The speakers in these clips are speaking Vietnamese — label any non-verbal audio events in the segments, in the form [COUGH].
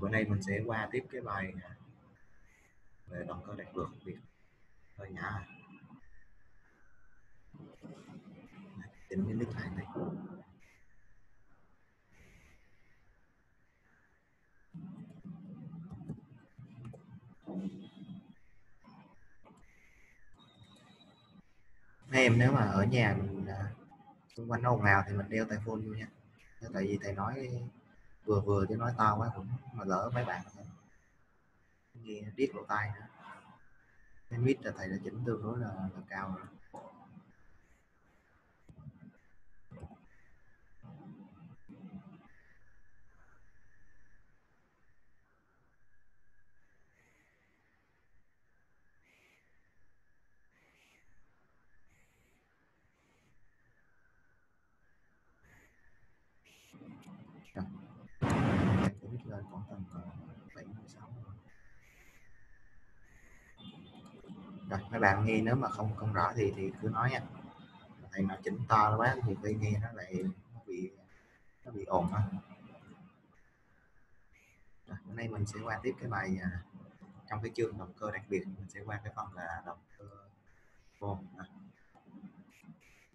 bữa nay mình sẽ qua tiếp cái bài à, về động cơ đạt vượt việc hơi nhả chỉnh cái nick lại này. Mấy em nếu mà ở nhà mình à, xung quanh ồn ào thì mình đeo tai phone vô nha. Tại vì thầy nói vừa vừa chứ nói to quá cũng mà lỡ mấy bạn nghe. Điếc lỗ tai nữa. Cái mic là thầy đã chỉnh tương đối là, là cao rồi lên khoảng tầm 76 rồi, mấy bạn nghe nếu mà không không rõ thì thì cứ nói nha. Thầy mà chỉnh to quá thì khi nghe nó lại nó bị nó bị ồn á hôm nay mình sẽ qua tiếp cái bài à, trong cái chương động cơ đặc biệt, mình sẽ qua cái phần là động cơ vô. À.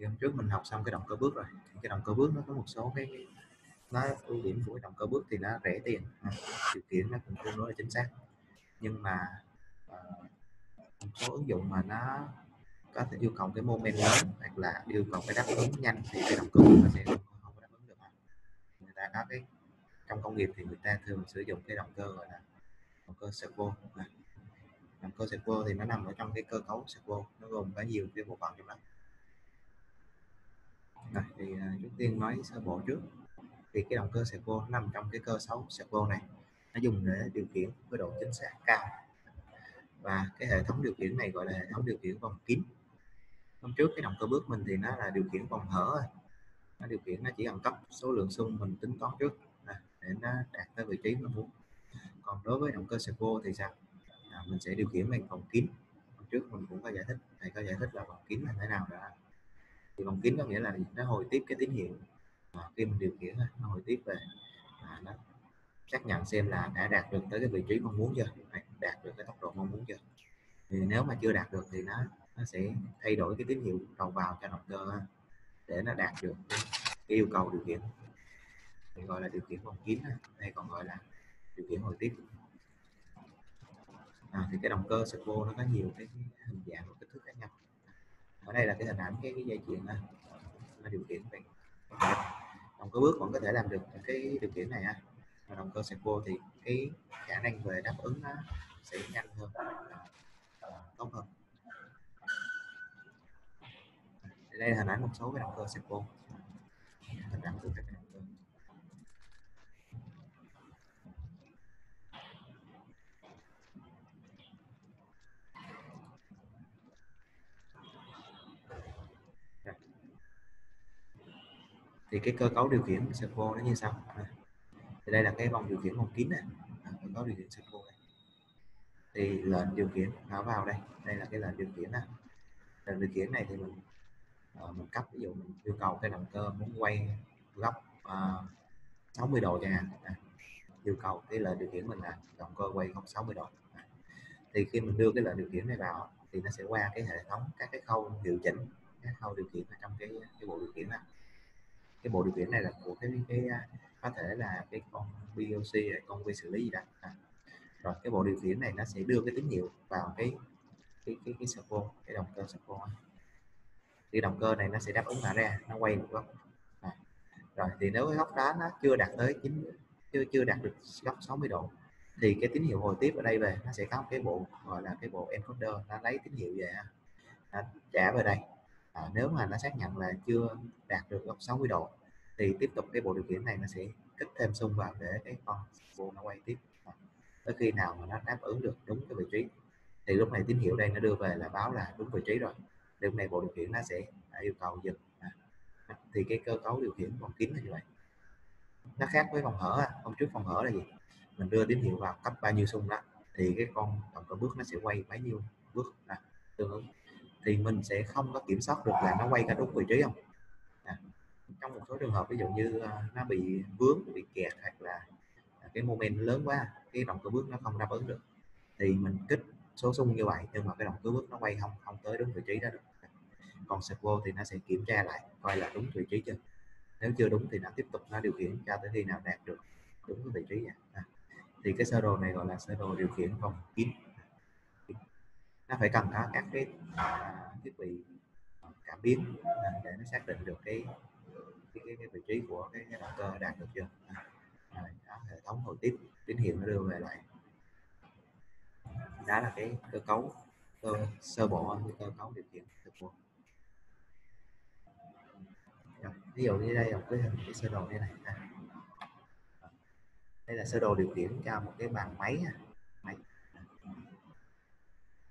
hôm trước mình học xong cái động cơ bước rồi cái động cơ bước nó có một số cái nó ưu điểm của động cơ bước thì nó rẻ tiền. Ừ, điều kiện nó cũng tương đối là chính xác. Nhưng mà uh, một số ứng dụng mà nó có thể yêu cầu cái mô men lớn hoặc là yêu cầu cái đáp ứng nhanh thì cái động cơ nó sẽ không, có đáp ứng được người ta có cái trong công nghiệp thì người ta thường sử dụng cái động cơ gọi là động cơ servo. Ừ, động cơ servo thì nó nằm ở trong cái cơ cấu servo nó gồm có nhiều cái bộ phận trong đó rồi thì ờ, trước tiên nói sơ bộ trước thì cái động cơ servo nằm trong cái cơ cấu servo này. Nó dùng để điều khiển với độ chính xác cao. Và cái hệ thống điều khiển này gọi là hệ thống điều khiển vòng kín. Hôm trước cái động cơ bước mình thì nó là điều khiển vòng hở thôi. Nó điều khiển nó chỉ cần cấp số lượng xung mình tính toán trước. Để nó đạt tới vị trí mình muốn. Còn đối với động cơ servo thì sao? À, mình sẽ điều khiển bằng vòng kín. Hôm trước mình cũng có giải thích thầy có giải thích là vòng kín là thế nào đó thì vòng kín có nghĩa là nó hồi tiếp cái tín hiệu. Ờ, khi mình điều khiển nó hồi tiếp về. À, nó xác nhận xem là đã đạt được tới cái vị trí mong muốn chưa đạt được cái tốc độ mong muốn chưa. Thì nếu mà chưa đạt được thì nó nó sẽ thay đổi cái tín hiệu đầu vào cho động cơ để nó đạt được cái yêu cầu điều khiển. Thì gọi là điều khiển vòng kín hay còn gọi là điều khiển hồi tiếp. À, thì cái động cơ servo nó có nhiều cái hình dạng và kích thước khác nhau. Ở đây là cái hình ảnh cái, cái dây chuyền nó điều khiển về động cơ bước vẫn có thể làm được cái điều kiện này ha. Và động cơ servo thì cái khả năng về đáp ứng nó sẽ nhanh hơn à, à, tốt hơn. Đây là hình ảnh một số cái động cơ servo hình ảnh của các động cơ thì cái cơ cấu điều khiển servo nó như sau. À, thì đây là cái vòng điều khiển vòng kín này cơ cấu điều khiển servo này thì lệnh điều khiển nó vào đây. Đây là cái lệnh điều khiển này lệnh điều khiển này thì mình uh, mình cấp ví dụ mình yêu cầu cái động cơ muốn quay góc à, uh, 60 độ chẳng hạn. À, yêu cầu cái lệnh điều khiển mình là động cơ quay góc 60 độ. À, thì khi mình đưa cái lệnh điều khiển này vào thì nó sẽ qua cái hệ thống các cái khâu điều chỉnh các khâu điều khiển ở trong cái cái bộ điều khiển này cái bộ điều khiển này là của cái cái à, có thể là cái con BOC con vi xử lý gì đó à. rồi cái bộ điều khiển này nó sẽ đưa cái tín hiệu vào cái cái cái cái servo, cái động cơ servo thì động cơ này nó sẽ đáp ứng lại ra, nó quay một góc à. rồi thì nếu cái góc đó nó chưa đạt tới chín, chưa chưa đạt được góc 60 độ, thì cái tín hiệu hồi tiếp ở đây về, nó sẽ có cái bộ, gọi là cái bộ encoder, nó lấy tín hiệu về à. nó trả về đây à, nếu mà nó xác nhận là chưa đạt được góc 60 độ thì tiếp tục cái bộ điều khiển này nó sẽ kích thêm xung vào để cái con bộ nó quay tiếp. À, tới khi nào mà nó đáp ứng được đúng cái vị trí. Thì lúc này tín hiệu đây nó đưa về là báo là đúng vị trí rồi. Lúc này bộ điều khiển nó sẽ à, yêu cầu dừng. À, thì cái cơ cấu điều khiển vòng kín là như vậy. Nó khác với vòng hở à, hôm trước vòng hở là gì? Mình đưa tín hiệu vào cấp bao nhiêu xung đó thì cái con động cơ bước nó sẽ quay bấy nhiêu bước à, tương ứng thì mình sẽ không có kiểm soát được là nó quay cả đúng vị trí không? À, trong một số trường hợp ví dụ như à, nó bị vướng bị kẹt hoặc là à, cái moment lớn quá cái động cơ bước nó không đáp ứng được thì mình kích số xung như vậy nhưng mà cái động cơ bước nó quay không không tới đúng vị trí đó được. Còn servo thì nó sẽ kiểm tra lại coi là đúng vị trí chưa? Nếu chưa đúng thì nó tiếp tục nó điều khiển cho tới khi nào đạt được đúng cái vị trí à. thì cái sơ đồ này gọi là sơ đồ điều khiển vòng kín nó phải cần có các cái à, thiết bị à, cảm biến để nó xác định được cái cái, cái, cái vị trí của cái, cái động cơ đạt được chưa? À, Đó, hệ thống hồi tiếp tín hiệu nó đưa về lại. Đó là cái cơ cấu cơ sơ bộ cơ cấu điều khiển thực vụ ví dụ như đây là một cái hình cái sơ đồ như này đây là sơ đồ điều khiển cho một cái bàn máy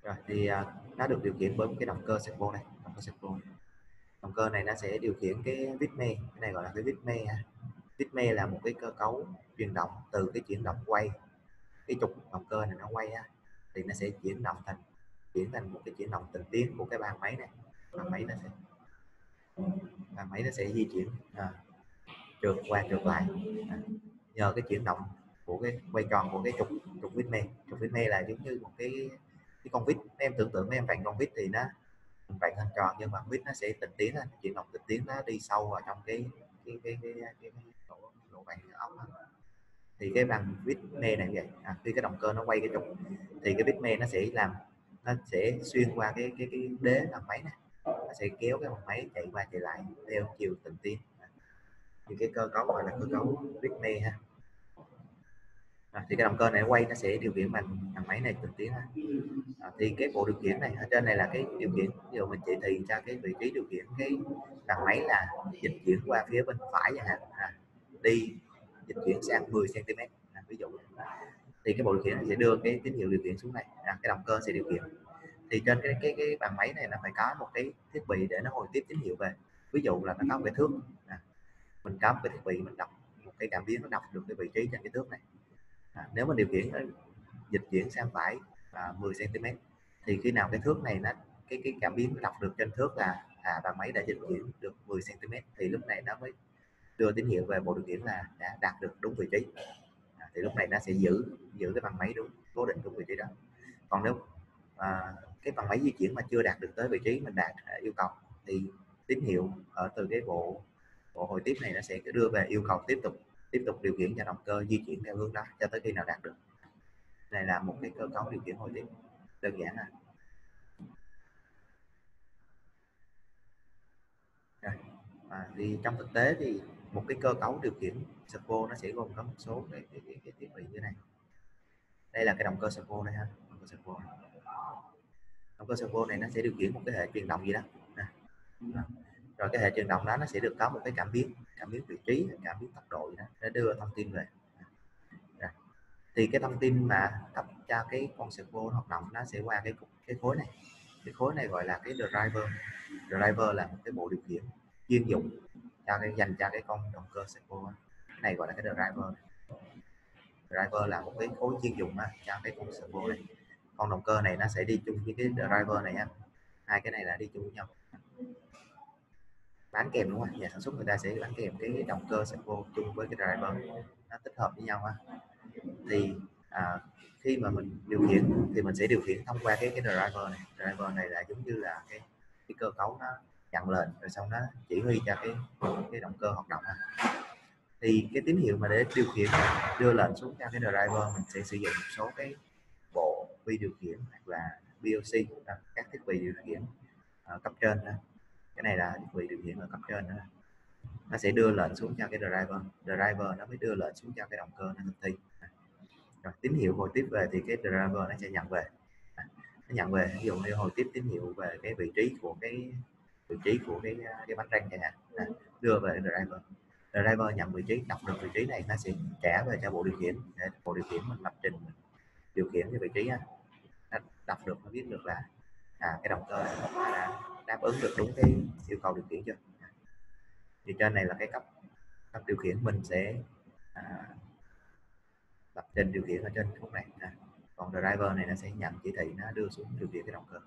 rồi thì à, nó được điều khiển bởi một cái động cơ servo này động cơ servo động cơ này nó sẽ điều khiển cái vít me cái này gọi là cái vít me ha. Vít me là một cái cơ cấu chuyển động từ cái chuyển động quay cái trục động cơ này nó quay á thì nó sẽ chuyển động thành chuyển thành một cái chuyển động tình tiến của cái bàn máy này. Bàn máy nó sẽ bàn máy nó sẽ di chuyển à, trượt qua trượt lại à, nhờ cái chuyển động của cái quay tròn của cái trục trục vít me. Trục vít me là giống như một cái cái con vít em tưởng tượng mấy em vặn con vít thì nó vặn hình tròn nhưng mà vít nó sẽ tình tiến lên chuyển động tình tiến nó đi sâu vào trong cái cái cái cái, cái, cái, cái độ, độ vặn ống thì cái bằng vít me này vậy à, khi cái động cơ nó quay cái trục thì cái vít me nó sẽ làm nó sẽ xuyên qua cái cái cái đế bằng máy này nó sẽ kéo cái bằng máy chạy qua chạy lại theo chiều tình tiến. Thì cái cơ cấu gọi là cơ cấu vít me ha à, thì cái động cơ này quay nó sẽ điều khiển bằng thằng máy này từng tiến à, thì cái bộ điều khiển này ở trên này là cái điều khiển ví dụ mình chỉ thị cho cái vị trí điều khiển cái thằng máy là dịch chuyển qua phía bên phải chẳng hạn. À, đi dịch chuyển sang 10 cm à, ví dụ. Thì cái bộ điều khiển này sẽ đưa cái tín hiệu điều khiển xuống này à, cái động cơ sẽ điều khiển. Thì trên cái cái cái bàn máy này nó phải có một cái thiết bị để nó hồi tiếp tín hiệu về. Ví dụ là nó có một cái thước. À, mình có một cái thiết bị mình đọc một cái cảm biến nó đọc được cái vị trí trên cái thước này à, nếu mà điều khiển ờ, dịch chuyển sang phải à, 10 cm thì khi nào cái thước này nó cái cái cảm biến đọc được trên thước là à bàn máy đã dịch chuyển được 10 cm thì lúc này nó mới đưa tín hiệu về bộ điều khiển là đã đạt được đúng vị trí. À, thì lúc này nó sẽ giữ giữ cái bằng máy đúng cố định đúng vị trí đó. Còn nếu à, cái bằng máy di chuyển mà chưa đạt được tới vị trí mình đạt à, yêu cầu thì tín hiệu ở từ cái bộ bộ hồi tiếp này nó sẽ đưa về yêu cầu tiếp tục tiếp tục điều khiển cho động cơ di chuyển theo hướng đó cho tới khi nào đạt được. Này là một cái cơ cấu điều khiển hồi tiếp. Đơn giản à. Rồi à, thì trong thực tế thì một cái cơ cấu điều khiển servo nó sẽ gồm có một số cái, cái, cái, cái thiết bị như này. Đây là cái động cơ servo này ha động cơ servo động cơ servo này nó sẽ điều khiển một cái hệ truyền động gì đó. Rồi cái hệ truyền động đó nó sẽ được có một cái cảm biến cảm biến vị trí cảm biến tốc độ đó để đưa thông tin về. Rồi. thì cái thông tin mà cấp cho cái con servo hoạt động nó sẽ qua cái cái khối này. Cái khối này gọi là cái driver. Driver là một cái bộ điều khiển chuyên dụng cho cái dành cho cái con động cơ servo này gọi là cái driver. Driver là một cái khối chuyên dụng đó, cho cái con servo này. Con động cơ này nó sẽ đi chung với cái driver này ha hai cái này là đi chung với nhau bán kèm đúng không nhà sản xuất người ta sẽ bán kèm cái động cơ sẽ vô chung với cái driver nó tích hợp với nhau ha. Thì à, khi mà mình điều khiển thì mình sẽ điều khiển thông qua cái cái driver này. Driver này là giống như là cái cái cơ cấu nó nhận lệnh rồi xong nó chỉ huy cho cái cái động cơ hoạt động ha. Thì cái tín hiệu mà để điều khiển đưa lệnh xuống cho cái driver mình sẽ sử dụng một số cái bộ vi điều khiển hoặc là BOC các thiết bị điều khiển uh, cấp trên đó cái này là thiết điều khiển ở cấp trên đó nó sẽ đưa lệnh xuống cho cái driver. Driver nó mới đưa lệnh xuống cho cái động cơ nó thực thi. Rồi tín hiệu hồi tiếp về thì cái driver nó sẽ nhận về. Nó nhận về ví dụ như hồi tiếp tín hiệu về cái vị trí của cái vị trí của cái cái bánh răng chẳng hạn. Đưa về driver. Driver nhận vị trí đọc được vị trí này nó sẽ trả về cho bộ điều khiển. Để bộ điều khiển mình lập trình điều khiển cái vị trí nó đọc được nó biết được là à, cái động cơ này đã đáp ứng được đúng cái yêu cầu điều khiển chưa? Thì trên này là cái cấp cấp điều khiển mình sẽ à, lập trình điều khiển ở trên khúc này à. còn driver này nó sẽ nhận chỉ thị nó đưa xuống điều khiển cái động cơ.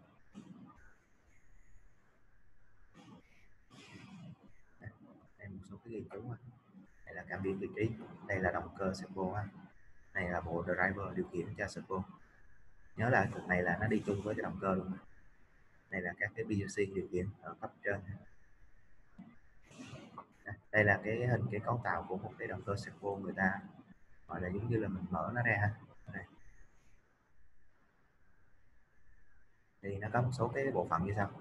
Đây một số cái ghi chú đây là cảm biến vị trí đây là động cơ servo ha. Này là bộ driver điều khiển cho servo. Nhớ là cục này là nó đi chung với cái động cơ luôn này là các cái PLC điều khiển ở cấp trên. Đây là cái hình cái cấu tạo của một cái động cơ servo người ta. Gọi là giống như là mình mở nó ra ha. Này. thì nó có một số cái bộ phận như sau.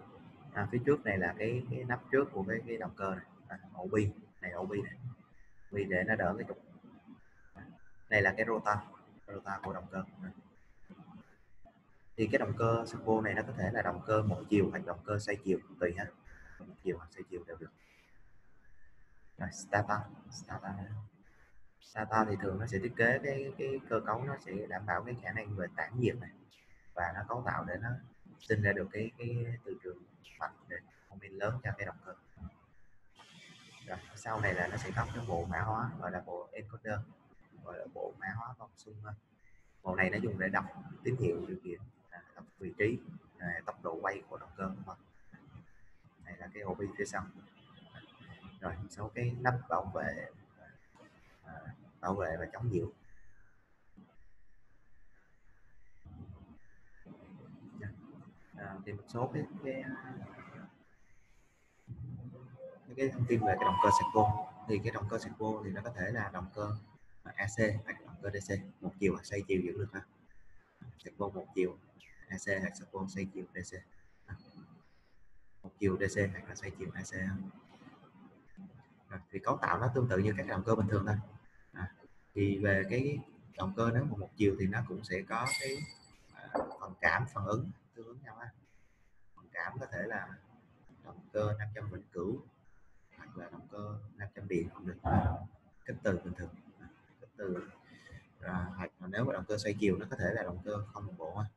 À, phía trước này là cái cái nắp trước của cái cái động cơ này. À, ổ bi này ổ bi này. Vì để nó đỡ cái trục. Này là cái rotor rotor của động cơ thì cái động cơ servo này nó có thể là động cơ một chiều hoặc động cơ xoay chiều tùy ha. Một chiều hoặc xoay chiều đều được. Rồi starter starter starter thì thường nó sẽ thiết kế cái cái cơ cấu nó sẽ đảm bảo cái khả năng về tản nhiệt này. Và nó cấu tạo để nó sinh ra được cái cái từ trường mạnh để thông minh lớn cho cái động cơ. Rồi, sau này là nó sẽ có cái bộ mã hóa gọi là bộ encoder, gọi là bộ mã hóa vòng xung bộ này nó dùng để đọc tín hiệu điều khiển vị trí này, tốc độ quay của động cơ của này là cái ổ phía sau. Rồi số cái nắp bảo vệ à, bảo vệ và chống nhiễu. Dạ. À, thì một số cái cái cái thông tin về cái động cơ servo thì cái động cơ servo thì nó có thể là động cơ AC hoặc động cơ DC một chiều hoặc xoay chiều vẫn được ha. Servo một chiều. AC hoặc servo xoay chiều DC à, một chiều DC hoặc là xoay chiều AC à, thì cấu tạo nó tương tự như các động cơ bình thường thôi. À, thì về cái động cơ nếu mà một chiều thì nó cũng sẽ có cái à, phần cảm phần ứng tương ứng nhau ha phần cảm có thể là động cơ 500 vĩnh cửu hoặc là động cơ 500 điện cũng được. Kích từ bình thường. À, kích từ à, hoặc là nếu mà động cơ xoay chiều nó có thể là động cơ không đồng bộ ha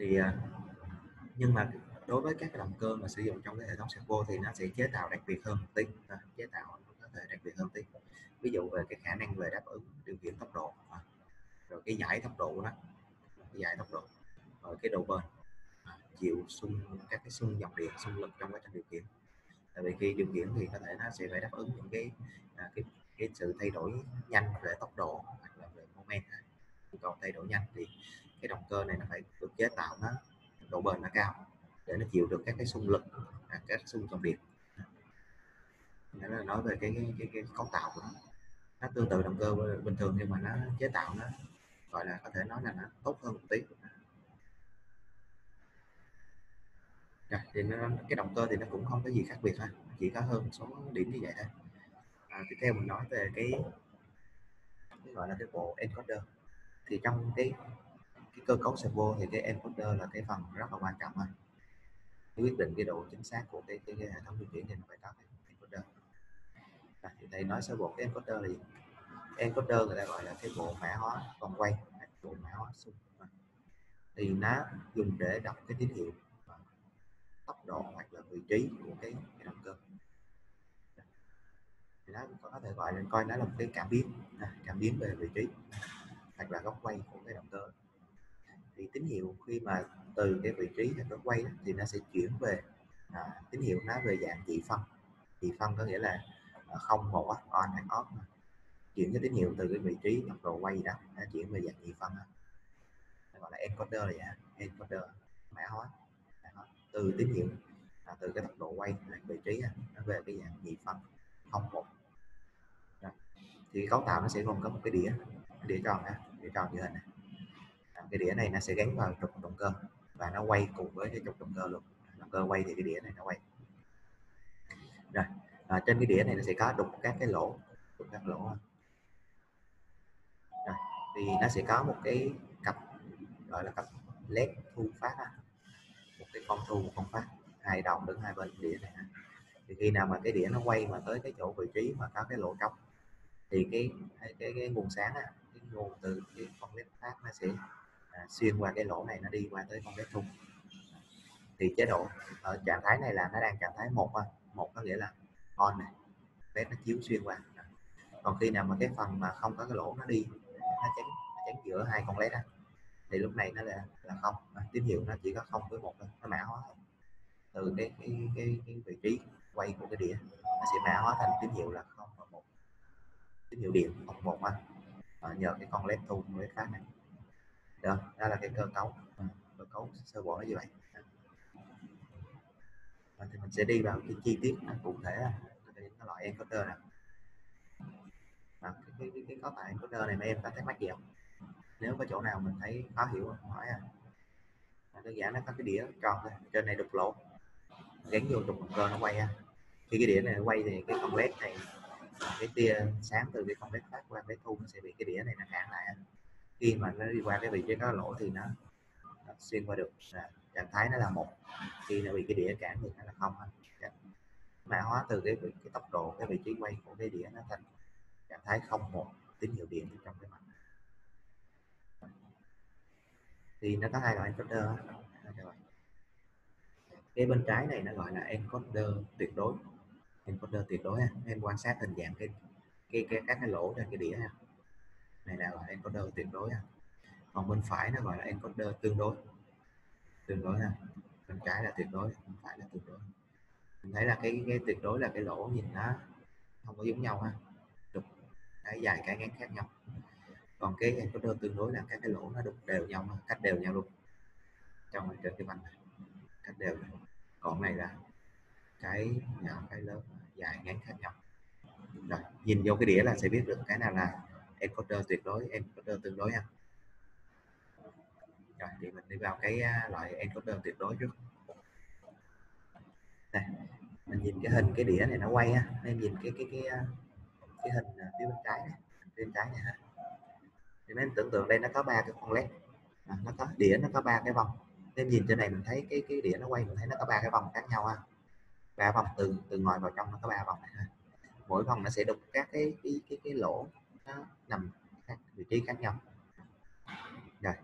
thì à, nhưng mà đối với các động cơ mà sử dụng trong cái hệ thống servo thì nó sẽ chế tạo đặc biệt hơn một tí chế tạo nó có thể đặc biệt hơn tí. Ví dụ về cái khả năng về đáp ứng điều khiển tốc độ rồi cái giải tốc độ của nó cái giải tốc độ rồi cái độ bền chịu xung các cái xung dòng điện xung lực trong quá trình điều khiển. Tại vì khi điều khiển thì có thể nó sẽ phải đáp ứng những cái à, cái, cái sự thay đổi nhanh về tốc độ hoặc là về moment còn thay đổi nhanh thì cái động cơ này nó phải được chế tạo nó độ bền nó cao để nó chịu được các cái xung lực à, các xung trọng điện đó là nói về cái cái, cái, cái cấu tạo của nó. Nó tương tự động cơ bình thường nhưng mà nó chế tạo nó gọi là có thể nói là nó tốt hơn một tí. Rồi, thì nó, cái động cơ thì nó cũng không có gì khác biệt thôi chỉ có hơn một số điểm như vậy thôi. À, tiếp theo mình nói về cái, cái gọi là cái bộ encoder thì trong cái cái cơ cấu servo thì cái encoder là cái phần rất là quan trọng ha quyết định cái độ chính xác của cái, cái, cái hệ thống điều khiển thì nó phải có cái encoder à, thì thầy nói sơ bộ cái encoder là gì? Encoder người ta gọi là cái bộ mã hóa vòng quay bộ mã hóa xung thì nó dùng để đọc cái tín hiệu à, tốc độ hoặc là vị trí của cái, cái động cơ. Thì nó có thể gọi là coi nó là một cái cảm biến à, cảm biến về vị trí hoặc là góc quay của cái động cơ thì tín hiệu khi mà từ cái vị trí nó quay đó, thì nó sẽ chuyển về à, tín hiệu nó về dạng dị phân. Dị phân có nghĩa là à, không một on and off chuyển cái tín hiệu từ cái vị trí tốc độ quay đó nó chuyển về dạng dị phân gọi là encoder là vậy encoder mã hóa từ tín hiệu à, từ cái tốc độ quay lại vị trí nó về cái dạng nhị phân không một thì cấu tạo nó sẽ gồm có một cái đĩa đĩa tròn ha đĩa tròn như hình này cái đĩa này nó sẽ gắn vào trục động cơ và nó quay cùng với cái trục động cơ luôn. Động cơ quay thì cái đĩa này nó quay. Rồi à, trên cái đĩa này nó sẽ có đục các cái lỗ đục các lỗ rồi thì nó sẽ có một cái cặp gọi là cặp led thu phát ha cái con thu một con phát. Hai đồng đứng hai bên đĩa này thì khi nào mà cái đĩa nó quay mà tới cái chỗ vị trí mà có cái lỗ trống thì cái cái cái, cái nguồn sáng á, cái nguồn từ cái con led phát nó sẽ à, xuyên qua cái lỗ này nó đi qua tới con led thu. Thì chế độ ở trạng thái này là nó đang trạng thái một một có nghĩa là on này led nó chiếu xuyên qua. Còn khi nào mà cái phần mà không có cái lỗ nó đi nó chắn nó chắn giữa hai con led á thì lúc này nó là là không. À, tín hiệu nó chỉ có không với một thôi nó mã hóa từ cái cái, cái cái vị trí quay của cái đĩa nó sẽ mã hóa thành tín hiệu là không và một. Tín hiệu điện một một anh à, nhờ cái con led thu với cái này đó đó là cái cơ cấu. Ừ, cơ cấu sơ bộ nó như vậy. À, thì mình sẽ đi vào cái chi tiết cụ thể. Cái loại encoder này à, cái, cái, cái, cái có tại encoder này mấy em có thắc mắc gì không? Nếu có chỗ nào mình thấy khó hiểu hỏi à. Đơn giản nó có cái đĩa tròn thôi trên này đục lỗ. Gắn vô trục động cơ nó quay ha. Khi cái đĩa này quay thì cái con led này cái tia sáng từ cái con led phát qua cái thu nó sẽ bị cái đĩa này nó cản lại khi mà nó đi qua cái vị trí có lỗ thì nó, nó xuyên qua được à, trạng thái nó là một. Khi nó bị cái đĩa cản thì nó là không dạ. mã hóa từ cái, cái tốc độ cái vị trí quay của cái đĩa nó thành trạng thái không một tín hiệu điện trong cái mặt. Thì nó có hai loại encoder cái bên trái này nó gọi là encoder tuyệt đối. Encoder tuyệt đối ha. Em quan sát hình dạng cái cái, cái các cái lỗ trên cái đĩa ha này là gọi encoder tuyệt đối ha. Còn bên phải nó gọi là encoder tương đối. Tương đối ha. Bên trái là tuyệt đối, bên phải là tuyệt đối. Mình thấy là cái cái tuyệt đối là cái lỗ nhìn nó không có giống nhau ha. Đục, cái dài cái ngắn khác nhau. Còn cái encoder tương đối là các cái lỗ nó đục đều nhau cách đều nhau luôn. Trong trên cái bánh này, cách đều còn này là cái nhỏ, cái lớn, dài, ngắn khác nhau. Rồi, nhìn vô cái đĩa là sẽ biết được cái nào là encoder tuyệt đối encoder tương đối ha rồi thì mình đi vào cái à, loại encoder tuyệt đối trước. Đây mình nhìn cái hình cái đĩa này nó quay á nên nhìn cái cái cái à, cái hình à, phía bên trái này bên trái này ha. Thì nên tưởng tượng đây nó có ba cái con led. À, nó có đĩa nó có ba cái vòng. Nên nhìn trên này mình thấy cái cái đĩa nó quay mình thấy nó có ba cái vòng khác nhau ha. Ba vòng từ từ ngoài vào trong nó có ba vòng này ha. Mỗi vòng nó sẽ đục các cái cái cái, cái lỗ nó nằm vị trí khác nhau. Rồi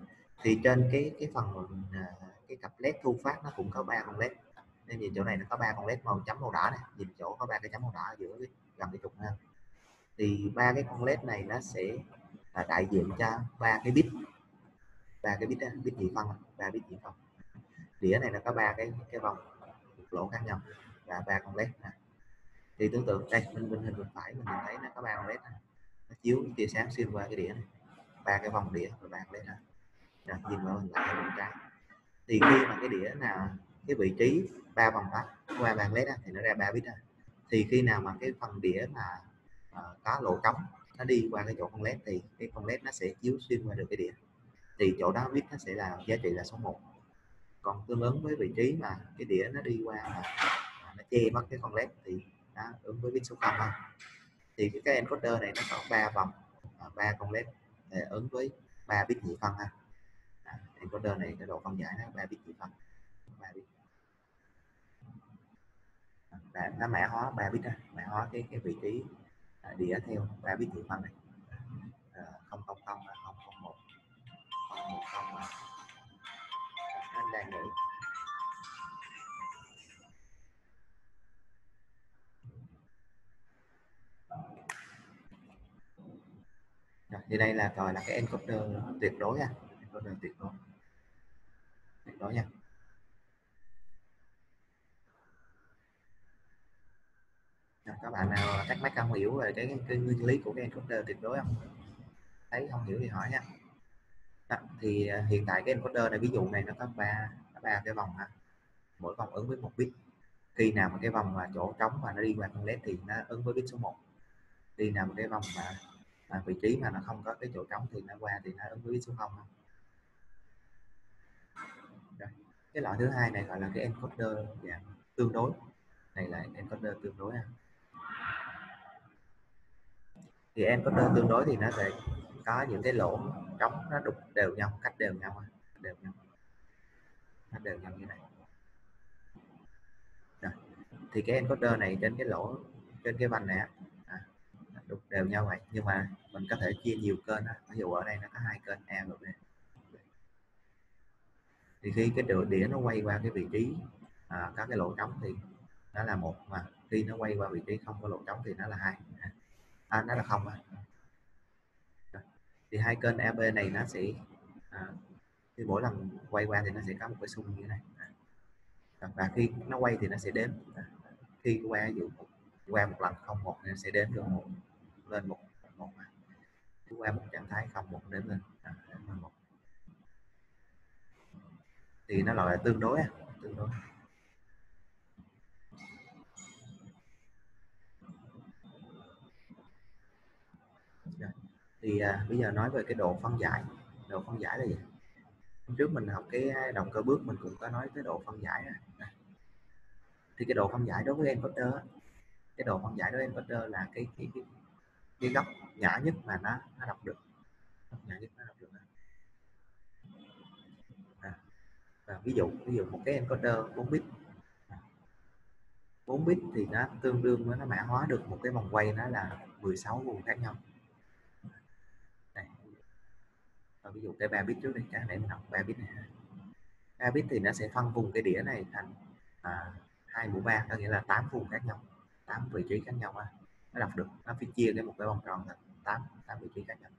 thì trên cái cái phần à, cái cặp led thu phát nó cũng có ba con led. Nên nhìn chỗ này nó có ba con led màu chấm màu đỏ này nhìn chỗ có ba cái chấm màu đỏ ở giữa cái, gần cái trục ha. Thì ba cái con led này nó sẽ là đại diện cho ba cái bit. Ba cái bit bit nhị phân à, ba bit nhị phân. Đĩa này nó có ba cái cái vòng lỗ khác nhau và ba con led thì tương tự đây bên bên hình bên phải mình nhìn thấy nó có ba con led này nó chiếu tia sáng xuyên qua cái đĩa này ba cái vòng đĩa và bạn lên led này nhìn vào hình lại bên trái. Thì khi mà cái đĩa nào cái vị trí ba vòng đó qua bàn led thì nó ra ba bit thì khi nào mà cái phần đĩa mà uh, có lỗ trống nó đi qua cái chỗ con led thì cái con led nó sẽ chiếu xuyên qua được cái đĩa. Thì chỗ đó bit nó sẽ là giá trị là số 1 còn tương ứng với vị trí mà cái đĩa nó đi qua mà nó che mất cái con led thì nó ứng với bit số 0 thôi thì cái, cái encoder này nó có ba vòng. À, ba con led để ứng với ba bit nhị phân ha. À, encoder này cái độ phân giải nó ba bit nhị phân. Ba bit. Và nó mã hóa ba bit ha. Mã hóa cái cái vị trí à, đĩa theo ba bit nhị phân này. Không không không không không một không một không. Anh đang nghĩ Rồi, thì đây là gọi là cái encoder tuyệt đối ha encoder tuyệt đối. Tuyệt đối nha. Rồi, các bạn nào thắc mắc không hiểu về cái, cái nguyên lý của cái encoder tuyệt đối không? Thấy không hiểu thì hỏi nha. Đó, thì à, hiện tại cái encoder này ví dụ này nó có ba ba cái vòng ha. Mỗi vòng ứng với một bit. Khi nào mà cái vòng mà chỗ trống và nó đi qua con led thì nó ứng với bit số 1 khi nào mà cái vòng mà, à, vị trí mà nó không có cái chỗ trống thì nó qua thì nó ứng với số 0 Rồi. cái loại thứ hai này gọi là cái encoder dạng tương đối này là encoder tương đối ha thì encoder tương đối thì nó sẽ có những cái lỗ trống nó đục đều nhau cách đều nhau đều nhau nó đều nhau như này Rồi. thì cái encoder này trên cái lỗ trên cái vành này à, đục đều nhau vậy. Nhưng mà mình có thể chia nhiều kênh ví dụ ở đây nó có hai kênh A và B. Thì khi cái đường đĩa nó quay qua cái vị trí à, có cái lỗ trống thì nó là một mà. Khi nó quay qua vị trí không có lỗ trống thì nó là hai. À, nó là không à. Thì hai kênh AB này nó sẽ à, khi mỗi lần quay qua thì nó sẽ có một cái xung như thế này. À, và khi nó quay thì nó sẽ đếm. À, khi qua ví dụ qua một lần không một nó sẽ đếm được một lên một một qua một trạng thái không? Một đến lên. À, một. Thì nó lại tương đối tương đối. Dạ. Thì à, bây giờ nói về cái độ phân giải. Độ phân giải là gì? Hôm trước mình học cái động cơ bước mình cũng có nói cái độ phân giải rồi dạ. thì cái độ phân giải đối với encoder cái độ phân giải đối với encoder là cái cái cái, cái góc nhỏ nhất mà nó nó đọc được. Góc nhỏ nhất nó đọc được. À, và ví dụ ví dụ một cái encoder 4 bit. À, 4 bit thì nó tương đương với nó mã hóa được một cái vòng quay nó là 16 vùng khác nhau. Đây. Và ví dụ cái 3 bit trước đây cái này mình học 3 bit này 3 bit thì nó sẽ phân vùng cái đĩa này thành à, 2 mũ 3 có nghĩa là 8 vùng khác nhau 8 vị trí khác nhau ha nó đọc được. Nó phải chia cái một cái vòng tròn thành 8 8 vị trí khác nhau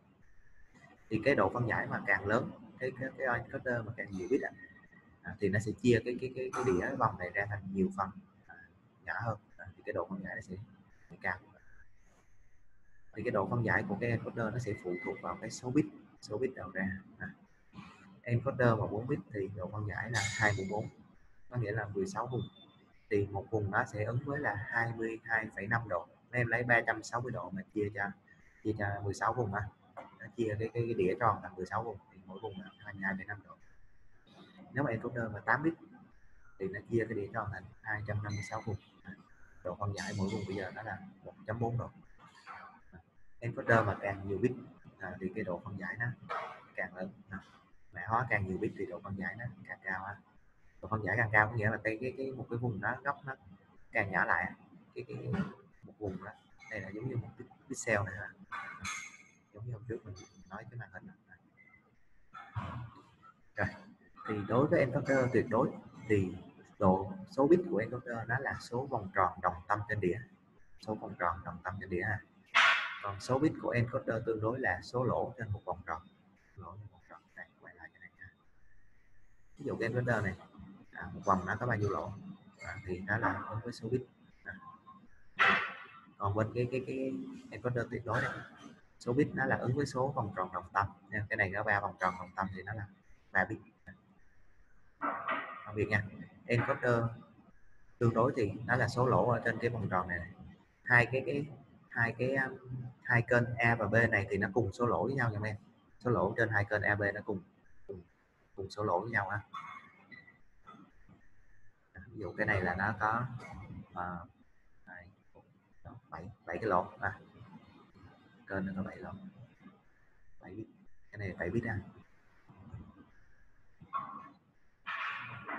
thì cái độ phân giải mà càng lớn cái cái cái encoder mà càng nhiều bit à, thì nó sẽ chia cái cái cái, cái đĩa vòng này ra thành nhiều phần à, nhỏ hơn. À, thì cái độ phân giải nó sẽ cao thì cái độ phân giải của cái encoder nó sẽ phụ thuộc vào cái số bit số bit đầu ra à. encoder mà 4 bit thì độ phân giải là 24 có nghĩa là 16 vùng. Thì một vùng nó sẽ ứng với là 22,5 độ. Nên em lấy 360 độ mà chia cho chia cho 16 vùng ha chia cái, cái, cái đĩa tròn thành 16 vùng thì mỗi vùng là 22,5 độ. Nếu mà encoder mà 8 bit thì nó chia cái đĩa tròn thành 256 vùng. Độ phân giải mỗi vùng bây giờ nó là 1.4 độ. Encoder mà càng nhiều bit à, thì cái độ phân giải nó càng lớn. À, mã hóa càng nhiều bit thì độ phân giải nó càng cao ha độ phân giải càng cao có nghĩa là cái cái cái một cái vùng nó góc nó càng nhỏ lại cái cái cái vùng đó đây là giống như một cái pixel này ha. Giống như hôm trước mình nói cái màn hình này. rồi thì đối với encoder tuyệt đối thì độ số bit của encoder nó là số vòng tròn đồng tâm trên đĩa. Số vòng tròn đồng tâm trên đĩa ha. Còn số bit của encoder tương đối là số lỗ trên một vòng tròn. Lỗ trên một tròn. Này quay lại cái này ha. ví dụ cái encoder này à, một vòng nó có bao nhiêu lỗ? À, thì nó là đối với số bit còn bên cái cái cái encoder tuyệt đối này số bit nó là ứng với số vòng tròn đồng tâm nha. cái này nó ba vòng tròn đồng tâm thì nó là ba bit không biết nha encoder tương đối thì nó là số lỗ ở trên cái vòng tròn này, này. hai cái cái hai cái um, hai kênh A và B này thì nó cùng số lỗ với nhau nha em số lỗ trên hai kênh a b nó cùng cùng, cùng số lỗ với nhau ha ví dụ cái này là nó có uh, bảy bảy cái lỗ à. kênh nó có bảy lỗ bảy bit. Cái này bảy bit ha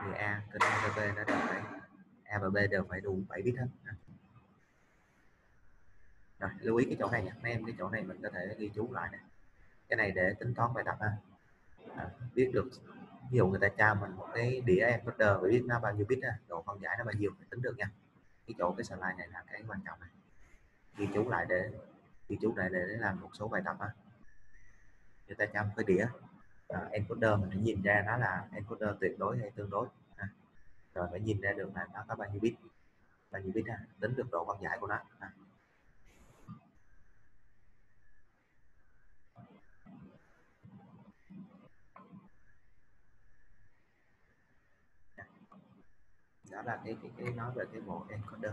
thì A kênh A và B nó đều phải A và B đều phải đủ 7 bit hết à. rồi lưu ý cái chỗ này nha. Mấy em cái chỗ này mình có thể ghi chú lại nè. Cái này để tính toán bài tập ha. À, biết được ví dụ người ta cho mình một cái đĩa encoder phải biết nó bao nhiêu bit ha. Độ phân giải nó bao nhiêu phải tính được nha. Cái chỗ cái slide này là cái quan trọng này ghi chú lại để ghi chú lại để, để làm một số bài tập ha người ta cho một cái đĩa uh, encoder mình phải nhìn ra nó là encoder tuyệt đối hay tương đối ha. rồi phải nhìn ra được là nó có bao nhiêu bit bao nhiêu bit ha. tính được độ phân giải của nó ha. đó là cái cái, cái nói về cái bộ encoder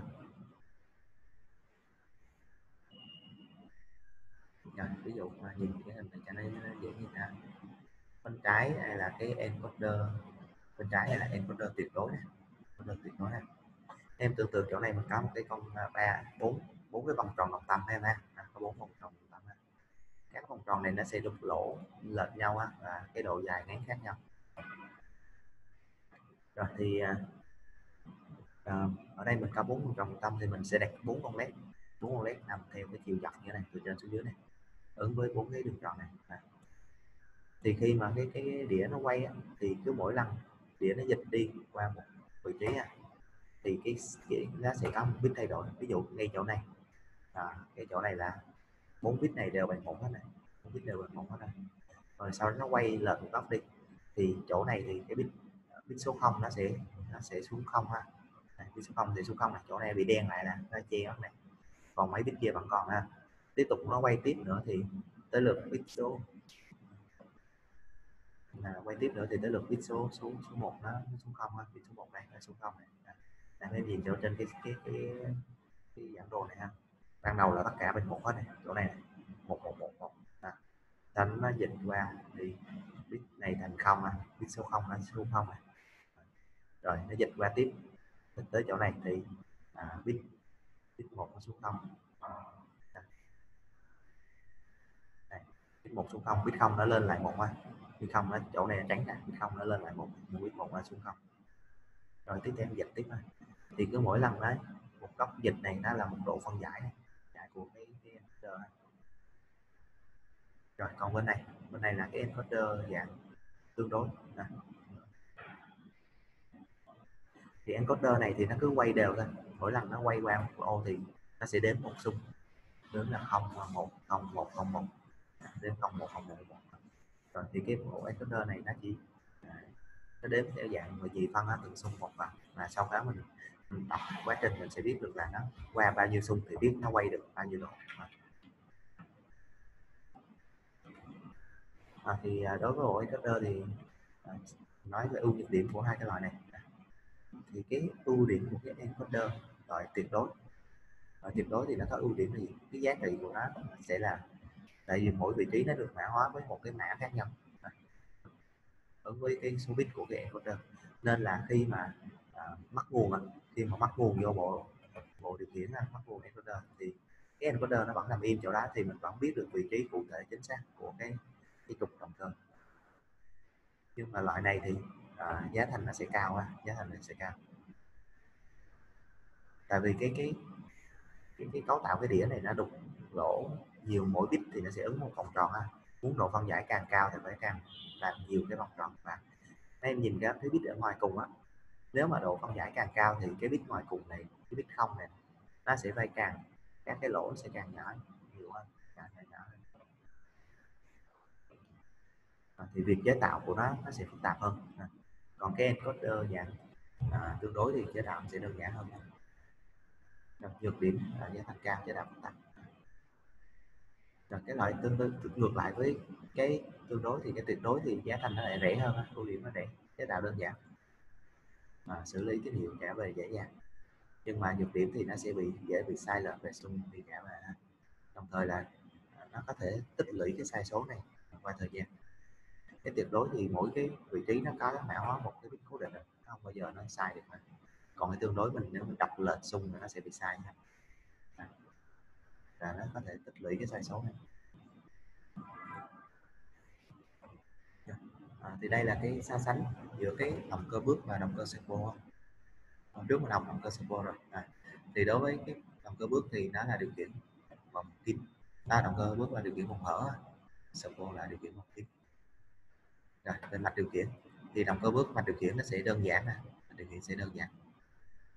rồi ví dụ mà nhìn cái hình này cho nó dễ nhìn ha. bên trái hay là cái encoder? Bên trái này là encoder tuyệt đối này encoder tuyệt đối này em tưởng tượng chỗ này mình có một cái con à, ba bốn bốn cái vòng tròn đồng tâm em ha. À, có bốn vòng tròn đồng tâm ha. các vòng tròn này nó sẽ đục lỗ lệch nhau á và cái độ dài ngắn khác nhau. Rồi thì à, à ở đây mình có bốn vòng tròn đồng tâm thì mình sẽ đặt bốn con led. Bốn con led nằm theo cái chiều dọc như này từ trên xuống dưới này ứng với bốn cái đường tròn này. À thì khi mà cái cái đĩa nó quay á, thì cứ mỗi lần đĩa nó dịch đi qua một vị trí á, thì cái, cái nó sẽ có một bit thay đổi. Ví dụ ngay chỗ này. À, cái chỗ này là bốn bit này đều bằng một hết này. Bốn bit đều bằng một hết này. Rồi sau đó nó quay lệch một góc đi. Thì chỗ này thì cái bit bit số 0 nó sẽ nó sẽ xuống không ha. Bit số 0 thì xuống không này. Chỗ này bị đen lại nè nó che mất này. Còn mấy bit kia vẫn còn ha tiếp tục nó quay tiếp nữa thì tới lượt bit số là quay tiếp nữa thì tới lượt bit số số số một nó xuống không bit số một này là số không này. Đang em nhìn chỗ trên cái cái cái, cái bản đồ này ha. Ban đầu là tất cả bên một hết này chỗ này, này. một một một một. Đánh nó dịch qua thì bit này thành không à bit số không là số không này. Rồi nó dịch qua tiếp. Tới chỗ này thì à, bit bit một nó xuống không bit một xuống không biết không nó lên lại một á. Biết không nó chỗ này tránh nè biết không nó lên lại một biết một nó xuống không. Rồi tiếp theo dịch tiếp này thì cứ mỗi lần đấy một góc dịch này nó là một độ phân giải này giải của cái, cái encoder rồi còn bên này bên này là cái encoder dạng tương đối này. thì encoder này thì nó cứ quay đều thôi mỗi lần nó quay qua một ô thì nó sẽ đếm một xung đếm là không một không một không một đếm không một không một rồi thì cái bộ encoder này nó chỉ à, nó đếm theo dạng mà gì phân nó từng xung một và và sau đó mình, mình đọc quá trình mình sẽ biết được là nó qua bao nhiêu xung thì biết nó quay được bao nhiêu độ à, thì đối với bộ encoder thì à, nói về ưu nhược điểm của hai cái loại này. Thì cái ưu điểm của cái encoder loại tuyệt đối loại tuyệt đối thì nó có ưu điểm là gì? Cái giá trị của nó sẽ là tại vì mỗi vị trí nó được mã hóa với một cái mã khác nhau. Đối với cái số bit của cái encoder nên là khi mà à, mắc nguồn à, khi mà mắc nguồn vô bộ bộ điều khiển à, mắc nguồn encoder thì cái encoder nó vẫn nằm im chỗ đó thì mình vẫn biết được vị trí cụ thể chính xác của cái cái trục động cơ nhưng mà loại này thì à, giá thành nó sẽ cao á giá thành nó sẽ cao. Tại vì cái cái cái, cái cấu tạo cái đĩa này nó đục lỗ nhiều mỗi bit thì nó sẽ ứng một vòng tròn ha. Muốn độ phân giải càng cao thì phải càng làm nhiều cái vòng tròn. Và em nhìn cái cái bit ở ngoài cùng á nếu mà độ phân giải càng cao thì cái bit ngoài cùng này cái bit không này nó sẽ phải càng các cái lỗ sẽ càng nhỏ nhiều hơn càng nhỏ, nhỏ hơn. À, thì việc chế tạo của nó nó sẽ phức tạp hơn. À, còn cái encoder dạng à, tương đối thì chế tạo sẽ đơn giản hơn. Nhược điểm là giá thành cao chế tạo phức tạp rồi cái loại tương đối ngược lại với cái tương đối thì cái tuyệt đối thì giá thành nó lại rẻ hơn ưu điểm nó rẻ chế tạo đơn giản. Mà xử lý tín hiệu trả về dễ dàng. Nhưng mà nhược điểm thì nó sẽ bị, dễ bị sai lệch về xung đi trả về đồng thời là à, nó có thể tích lũy cái sai số này qua thời gian. Cái tuyệt đối thì mỗi cái vị trí nó có mã hóa một cái bit cố định nó không bao giờ nó sai được mà. Còn cái tương đối mình, nếu mình đọc lệch xung thì nó sẽ bị sai là nó có thể tích lũy cái sai số này. À, thì đây là cái so sánh giữa cái động cơ bước và động cơ servo hôm trước mình học động cơ servo rồi. À, thì đối với cái động cơ bước thì nó là điều khiển vòng kim. Đó, động cơ bước là điều khiển vòng hở. Servo là điều khiển vòng kim. Rồi về mặt điều khiển thì động cơ bước mặt điều khiển nó sẽ đơn giản nè. Điều khiển sẽ đơn giản.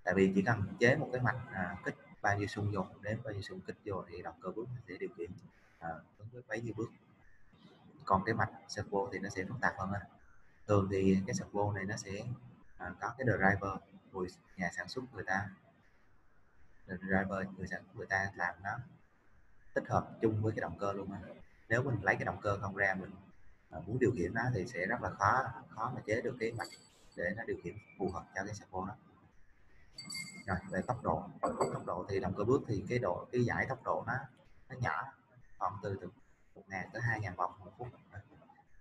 Tại vì chỉ cần chế một cái mạch à, kích bao nhiêu xung dồn đến bao nhiêu xung kích vô thì động cơ bước sẽ điều khiển à, với bấy nhiêu bước. Còn cái mạch servo thì nó sẽ phức tạp hơn à. thường thì cái servo này nó sẽ à, có cái driver của nhà sản xuất người ta. Driver người sản xuất người ta làm nó tích hợp chung với cái động cơ luôn mà nếu mình lấy cái động cơ không ra mình à, muốn điều khiển nó thì sẽ rất là khó khó mà chế được cái mạch để nó điều khiển phù hợp cho cái servo đó rồi, về tốc độ. Ừ, tốc độ thì động cơ bước thì cái độ, cái giải tốc độ nó nó nhỏ. Khoảng từ từ một ngàn tới hai ngàn vòng một phút.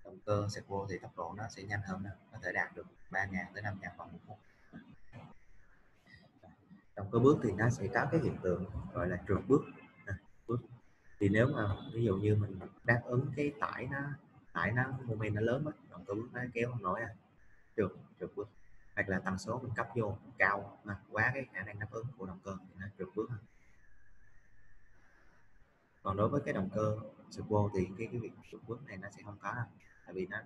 Động cơ servo thì tốc độ nó sẽ nhanh hơn đó. có thể đạt được ba ngàn tới năm ngàn vòng một phút. Động cơ bước thì nó sẽ có cái hiện tượng gọi là trượt bước. À, bước. Thì nếu mà ví dụ như mình đáp ứng cái tải nó tải nó moment nó lớn á động cơ bước nó kéo không nổi à. Trượt trượt bước hoặc là tần số mình cấp vô cao mà quá cái khả năng đáp ứng của động cơ thì nó trượt bước hơn. Còn đối với cái động cơ servo thì cái cái việc trượt bước này nó sẽ không có đâu, tại vì nó,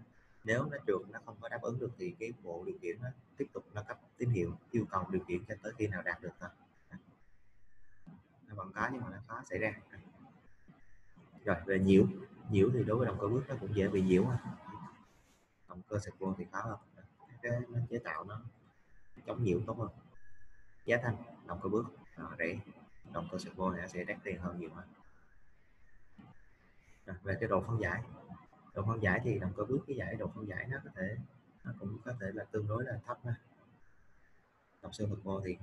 nếu nó trượt nó không có đáp ứng được thì cái bộ điều khiển nó tiếp tục nó cấp tín hiệu, yêu cầu điều khiển cho tới khi nào đạt được thôi. Nó vẫn có nhưng mà nó khó xảy ra. Rồi, về nhiễu nhiễu thì đối với động cơ bước nó cũng dễ bị nhiễu động cơ servo thì khó hơn chế tạo nó chống nhiễu tốt hơn. Giá thành động cơ bước à, rẻ. Động cơ servo này sẽ đắt tiền hơn nhiều hơn. À, về cái độ phân giải. Độ phân giải thì động cơ bước cái giải độ phân giải nó có thể nó cũng có thể là tương đối là thấp ha. Động cơ servo thì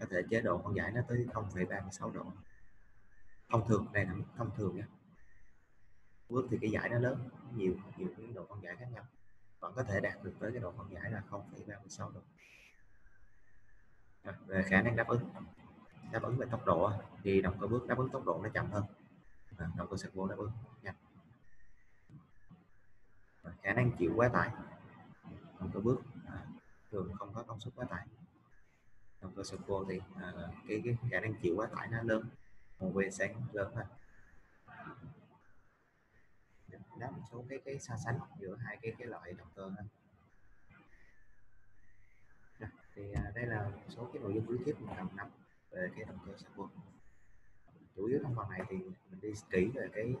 có thể chế độ phân giải nó tới 0,36 độ. Thông thường đây là thông thường nhé. Bước thì cái giải nó lớn nhiều nhiều cái độ phân giải khác nhau vẫn có thể đạt được tới cái độ phân giải là 0,36 độ. À, về khả năng đáp ứng. Đáp ứng về tốc độ thì động cơ bước đáp ứng tốc độ nó chậm hơn. À, động cơ servo đáp ứng nhanh. À, khả năng chịu quá tải. Động cơ bước à, thường không có công suất quá tải. Động cơ servo thì à, cái, cái khả năng chịu quá tải nó lớn. Một về sáng lớn hơn đó một số cái cái so sánh giữa hai cái cái loại động cơ này. thì à, đây là một số cái nội dung lý thuyết mình cần nắm về cái động cơ servo chủ yếu trong phần này thì mình đi kỹ về cái,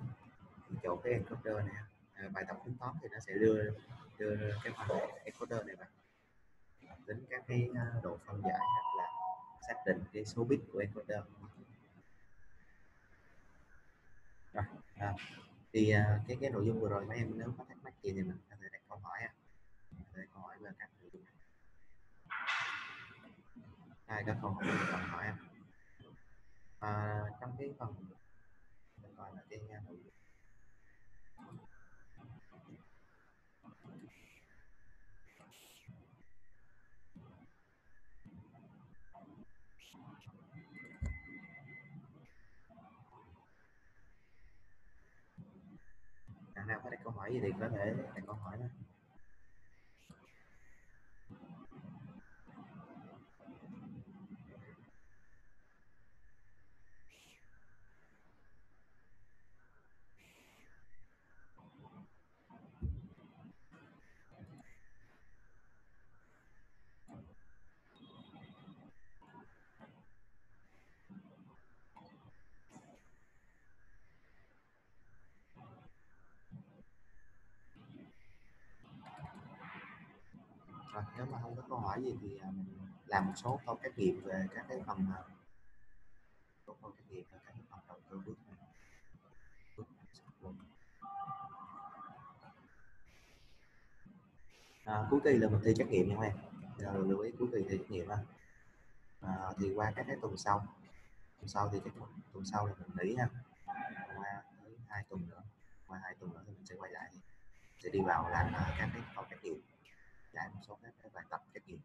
chỗ cái encoder này à, bài tập tính toán thì nó sẽ đưa đưa cái phần encoder này vào. Tính các cái à, độ phân giải hoặc là xác định cái số bit của encoder. Rồi à, thì à, cái cái nội dung vừa rồi mấy em nếu có thắc mắc gì thì mình có thể đặt câu hỏi à. để câu hỏi về các nội dung này ai có câu hỏi câu hỏi em à, trong cái phần mình gọi là cái nội dung bạn nào có đặt câu hỏi gì thì có thể đặt câu hỏi đó rồi nếu mà không có câu hỏi gì thì à, mình làm một số câu trắc nghiệm về các cái phần à, câu trắc nghiệm về các cái phần động cơ bước này bước à, cuối kỳ là mình thi trắc nghiệm nha các em rồi lưu ý cuối kỳ thi trắc nghiệm á. À, thì qua các cái tuần sau tuần sau thì cái tuần sau là mình nghỉ ha. Qua tới hai tuần nữa qua hai tuần nữa thì mình sẽ quay lại sẽ đi vào làm à, các cái câu trắc nghiệm giải một số các cái bài tập trắc nghiệm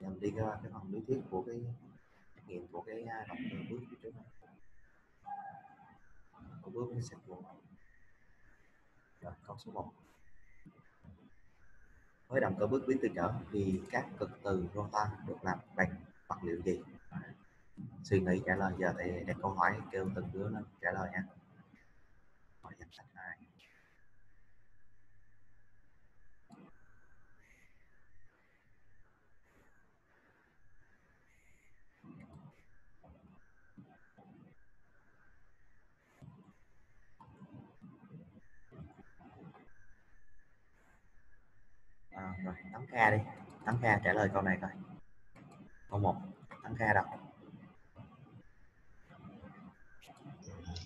nhằm đi qua cái phần lý thuyết của cái trắc nghiệm của cái à, động cơ bước phía trước này. Của bước cái sạch một rồi, câu số 1 với động cơ bước biến từ trở thì các cực từ rotor được làm bằng vật liệu gì? Suy nghĩ, trả lời giờ thì đặt câu hỏi kêu từng đứa lên trả lời nha hỏi danh sách hai à, kha đi. Tấm kha trả lời câu này coi. Câu một. Tấm kha đâu?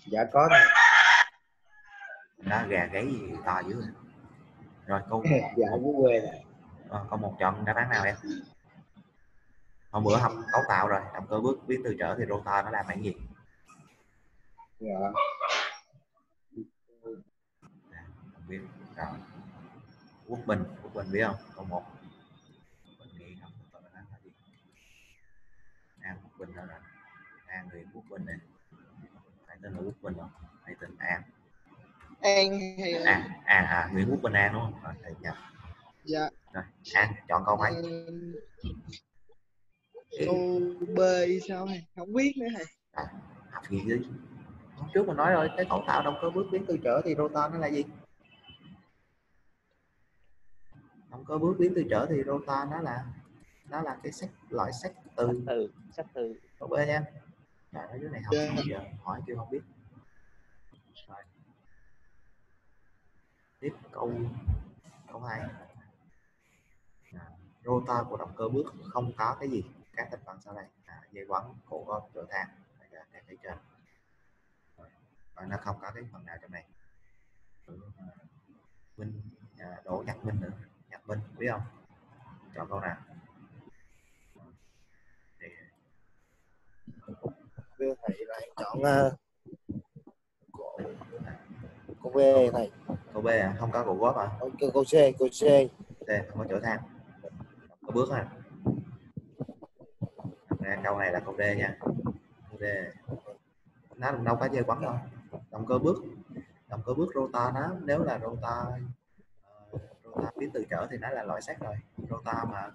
Dạ có nè. Đó gà gáy gì to dữ rồi rồi câu [LAUGHS] dạ với quê ờ, câu một chọn đáp án nào em? Hôm bữa học cấu tạo rồi động cơ bước biến từ trở thì rotor nó làm cái gì? Dạ. Biết. Rồi. Quốc bình quốc bình biết không? Câu một bình nghĩ không có tên là cái gì an quốc bình đó là an huyện quốc bình này. Phải tên là quốc bình không? Hay tên an. An là an an à nguyễn quốc bình an đúng không? Rồi thầy nhập dạ. Rồi an chọn câu mấy? Câu b sao hay không biết nữa hay à, học gì chứ? Hôm trước mình nói rồi cái cấu tạo động cơ bước biến từ trở thì rotor nó là gì? Động cơ bước biến từ trở thì rotor nó là nó là cái sách loại sách từ. từ sách từ. B nha. Trời ơi, đứa này học Dạ. gì giờ hỏi kêu không biết. Rồi. Tiếp câu câu hai. À, rotor của động cơ bước không có cái gì. Các thành phần sau đây. À, dây quấn cổ gót trở thang các cái trên. Rồi. và nó không có cái phần nào trong này. Minh à, Đỗ Nhật Minh nữa. Nhật Minh biết không? Chọn câu nào Thì Thưa thầy là em chọn uh, cô, cô B thầy. Câu B à? Không có cụ góp à? Câu, câu C câu C. C không có chỗ thang có bước à ra câu này là câu D nha. Câu D. Nó đâu có dây quấn đâu. Động cơ bước. Động cơ bước rota nó nếu là rota uh, rota biến từ trở thì nó là loại sắt rồi. Rota mà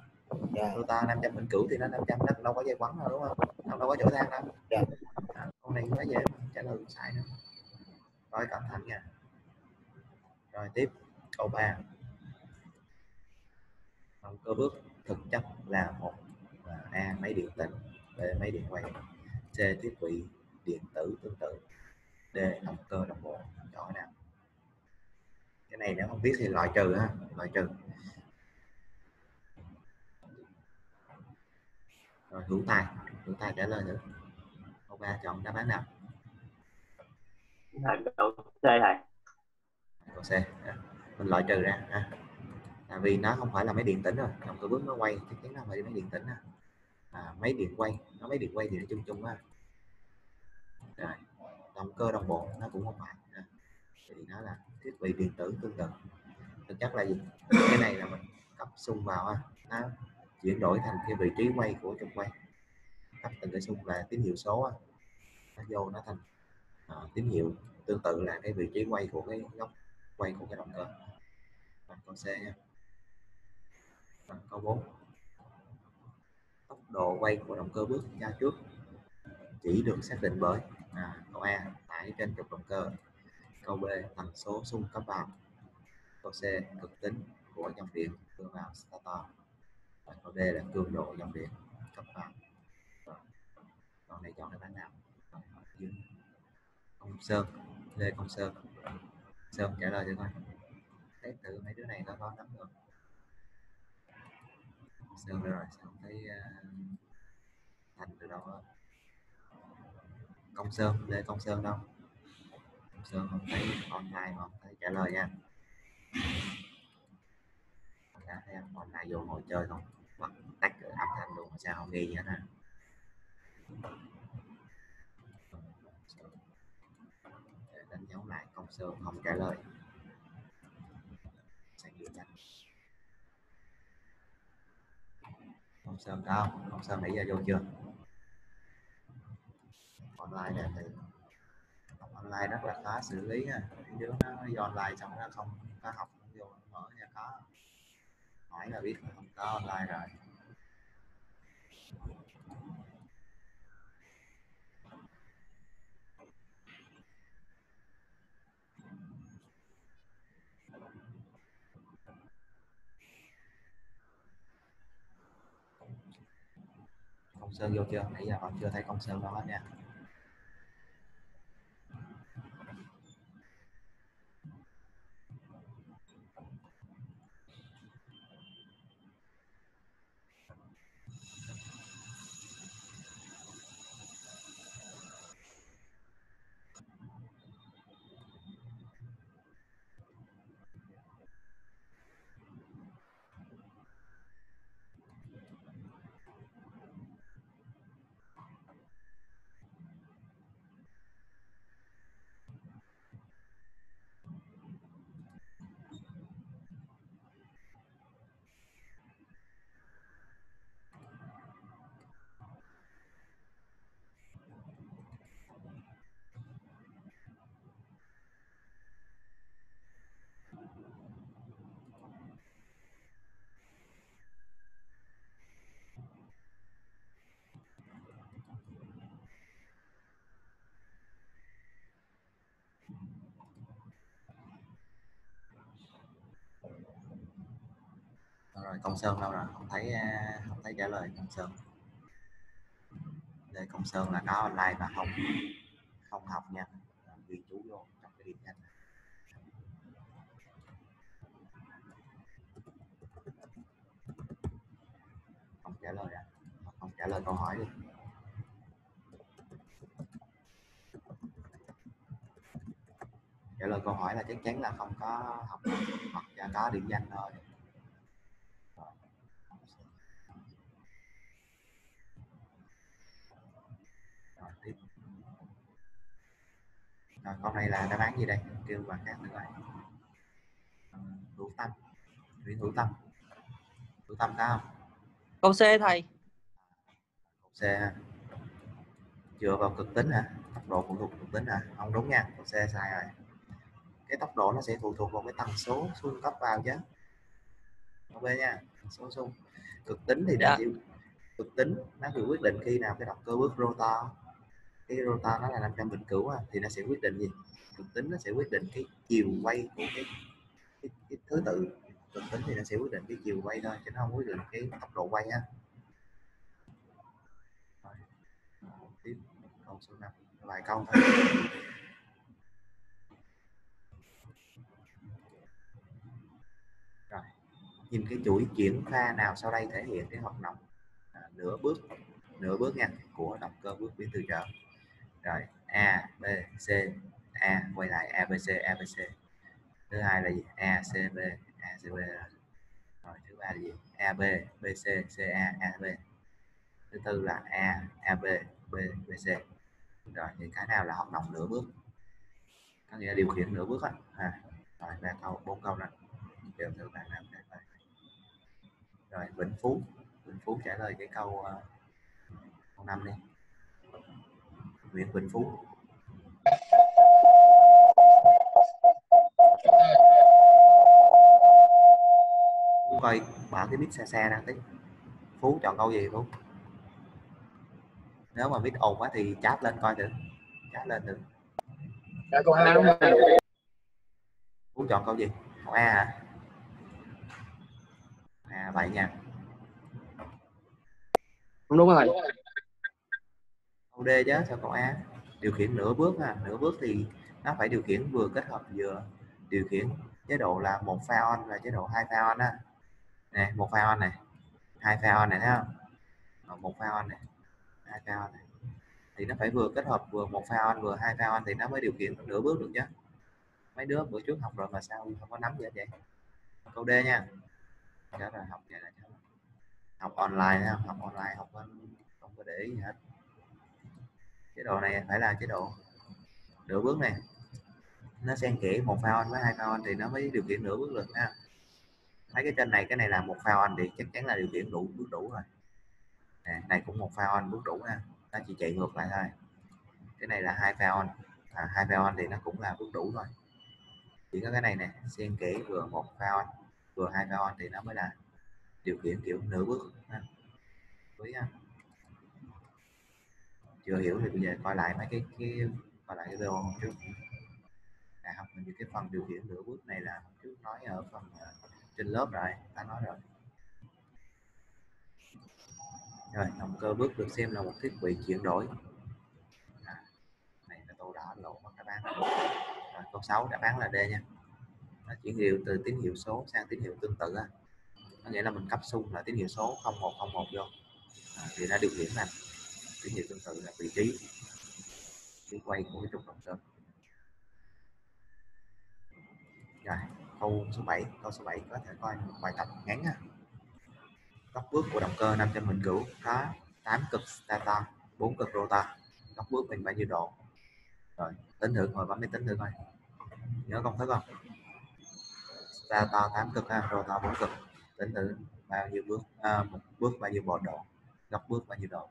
dạ. Rota 500 bình cửu thì nó 500 nó đâu có dây quấn đâu đúng không? Nó đâu có chỗ thang đâu. Dạ. à, câu này quá dễ trả lời sai nữa. Rồi cẩn thận nha. Rồi tiếp câu 3 động cơ bước thực chất là một a máy điện tĩnh b máy điện quay c thiết bị điện tử tương tự d động cơ đồng bộ chọn nào. Cái này nếu không biết thì loại trừ ha loại trừ rồi hữu tài. Hữu tài trả lời nữa câu ba chọn đáp án nào? Thầy câu C thầy. câu c. À, mình loại trừ ra ha. Tại vì nó không phải là máy điện tĩnh rồi. Động cơ bước nó quay chắc chắn nó phải máy điện tĩnh à, máy điện quay. Nó máy điện quay thì nó chung chung á. Rồi. Động cơ đồng bộ nó cũng không phải ha. thì nó là thiết bị điện tử tương tự. Thực chất là gì? Cái này là mình cấp xung vào ha. Nó chuyển đổi thành cái vị trí quay của trục quay. Cấp từng cái xung là tín hiệu số nó vô nó thành à, tín hiệu tương tự là cái vị trí quay của cái góc quay của cái động cơ. À, câu C nha. À, câu 4 tốc độ quay của động cơ bước ra trước. Chỉ được xác định bởi à, câu A tải trên trục động cơ. Câu B tần số xung cấp vào câu C cực tính của dòng điện đưa vào stator. Ờ, câu D là cường độ dòng điện cấp vào ờ, Còn này chọn đáp án nào? Ờ, công dưới. ông Sơn Lê Công Sơn. Sơn trả lời cho con. Thấy thử mấy đứa này nó có nắm được. Sơn rồi sơn thấy uh, thành từ đâu đó. Công Sơn Lê Công Sơn đâu? Công Sơn không thấy online mà không thấy trả lời nha. Đã thấy online vô ngồi chơi không? Bật tắt cái âm thanh luôn, sao không ghi nè đánh dấu lại công sơ không trả lời. Sẽ ghi nhanh công sơn có không công sơn nãy giờ vô chưa? Online này thì online rất là khó xử lý ha đứa nó do online xong nó không có học không vô mở ra có hỏi là biết là không có online rồi. Công sơn vô chưa? Nãy giờ còn chưa thấy công sơn đâu hết nha. Công sơn đâu rồi? Không thấy à, không thấy trả lời công sơn. Đây công sơn là có online mà không không học nha. Ghi chú vô trong cái điểm danh không trả lời à? Không trả lời câu hỏi đi. Lời câu hỏi là chắc chắn là không có học hoặc là có điểm danh thôi rồi tiếp rồi, câu này là đáp án gì đây? Kêu bạn khác nữa rồi hữu tâm. Nguyễn hữu tâm. Hữu tâm có không? Câu C thầy. Câu C ha. dựa vào cực tính hả? Tốc độ phụ thuộc cực tính hả? Không đúng nha câu C sai rồi. Cái tốc độ nó sẽ phụ thuộc vào cái tần số xung cấp vào chứ. Ok nha số xung. Cực tính thì nó Dạ. chỉ cực tính nó chỉ quyết định khi nào cái động cơ bước rotor cái rotor nó là 500 vĩnh cửu à thì nó sẽ quyết định gì cực tính nó sẽ quyết định cái chiều quay của cái cái, cái thứ tự cực tính thì nó sẽ quyết định cái chiều quay thôi chứ nó không quyết định cái tốc độ quay ha Rồi. tiếp câu số 5 vài câu thôi rồi nhìn cái chuỗi chuyển pha nào sau đây thể hiện cái hoạt động à, nửa bước nửa bước nha của động cơ bước biến từ trở rồi a b c a quay lại a b c a b c. Thứ hai là gì? A c b a c b rồi. Thứ ba là gì? A b b c c a a b. Thứ tư là a a b b b c. Rồi thì cái nào là hoạt động nửa bước? Có nghĩa là điều khiển nửa bước á. À, rồi ba câu bốn câu này đều thử bạn làm trả rồi Vĩnh Phú. Vĩnh Phú trả lời cái câu uh, câu năm đi. Nguyễn Vĩnh Phú. Coi mở cái mic xa xa ra tí. Phú chọn câu gì Phú? Nếu mà mic ồn quá thì chat lên coi thử. Chat lên thử. Dạ câu hai đúng không Phú chọn câu gì? Câu A hả à vậy nha. Đúng rồi câu D chứ sao câu A điều khiển nửa bước à nửa bước thì nó phải điều khiển vừa kết hợp vừa điều khiển chế độ là một pha on và chế độ hai pha on á. Nè, một pha on này hai pha on này thấy không? Ờ, một pha on này hai pha on này thì nó phải vừa kết hợp vừa một pha on vừa hai pha on thì nó mới điều khiển nửa bước được chứ. Mấy đứa bữa trước học rồi mà sao không có nắm gì hết vậy? Câu D nha. Đó là học vậy là học online ha học online học không không có để ý gì hết chế độ này phải là chế độ nửa bước này. Nó xen kẽ một pha on với hai pha on thì nó mới điều khiển nửa bước được ha. Thấy cái trên này cái này là một pha on thì chắc chắn là điều khiển đủ bước đủ rồi. Nè, này cũng một pha on bước đủ ha. Nó chỉ chạy ngược lại thôi. Cái này là hai pha on. À, hai pha on thì nó cũng là bước đủ rồi. Chỉ có cái này nè xen kẽ vừa một pha on vừa hai pha on thì nó mới là điều khiển kiểu nửa bước ha. Quý ha chưa hiểu thì bây giờ coi lại mấy cái cái coi lại cái video hôm trước. Đại học mình cái phần điều khiển nửa bước này là hôm trước nói ở phần uh, trên lớp rồi ta nói rồi. Rồi động cơ bước được xem là một thiết bị chuyển đổi. À, này là tô đỏ lộ mất đáp án rồi câu 6 đáp án là D nha. Nó chuyển hiệu từ tín hiệu số sang tín hiệu tương tự á. Có nghĩa là mình cấp xung là tín hiệu số 0101 vô. À, thì nó điều khiển này tín hiệu tương tự là vị trí cái quay của cái trục động cơ rồi câu số 7 câu số 7 có thể coi một bài tập ngắn ha. Góc bước của động cơ 500 vĩnh cửu có 8 cực stator 4 cực rotor góc bước mình bao nhiêu độ? Rồi tính thử ngồi bấm máy tính thử coi. Nhớ công thức không? Stator 8 cực ha rotor 4 cực. Tính thử bao nhiêu bước à, một bước bao nhiêu bộ độ? Góc bước bao nhiêu độ?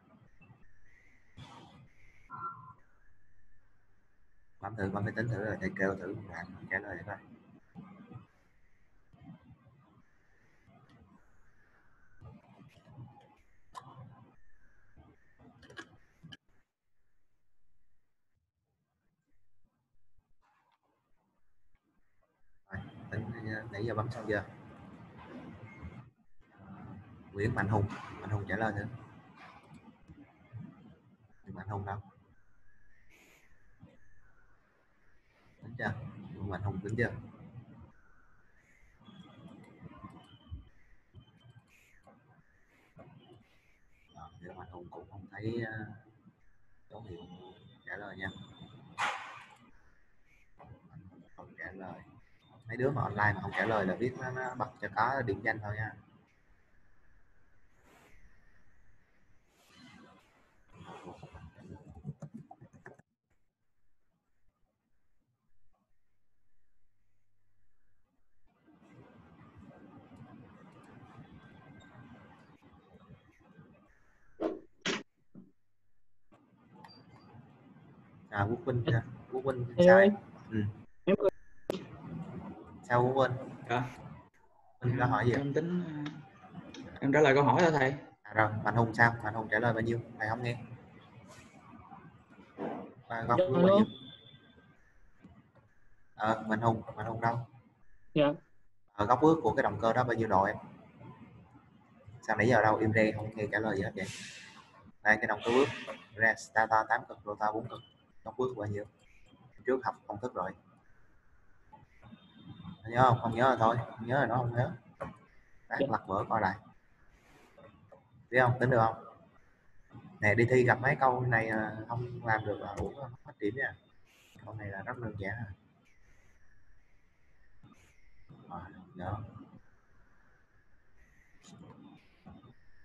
Bấm thử, bấm máy tính thử rồi thầy kêu thử bạn trả lời coi tính ờ, nãy giờ bấm xong chưa? Nguyễn Mạnh Hùng Mạnh Hùng trả lời nữa Mạnh Hùng đâu tính chưa? Nguyễn Mạnh Hùng tính chưa? Ờ, Rồi, Nguyễn Hùng cũng không thấy ờ, dấu hiệu trả lời nha. Không trả lời. Mấy đứa mà online mà không trả lời là viết nó, nó bật cho có điểm danh thôi nha. À quốc vinh ha. quốc vinh sao ơi. em? ừ. Em sao quốc vinh Dạ. vinh có hỏi gì ạ? em tính ờ, em trả lời câu hỏi thôi thầy à, rồi mạnh hùng sao mạnh hùng trả lời bao nhiêu thầy không nghe à, góc Dạ, bao alo. nhiêu ờ mạnh hùng mạnh hùng đâu Dạ. ở góc bước của cái động cơ đó bao nhiêu độ em sao nãy giờ đâu im re không nghe trả lời gì hết vậy đây cái động cơ bước ra starter 8 cực rotor 4 cực góc bước bao nhiêu? Trước học công thức rồi. Nhớ không? Không nhớ rồi thôi. Không nhớ rồi nó không nhớ. Đấy, Dạ. lật vở coi lại. Biết không? Tính được không? Nè đi thi gặp mấy câu này à, không làm được là uổng mất điểm nha. Câu này là rất đơn giản à. rồi nhớ.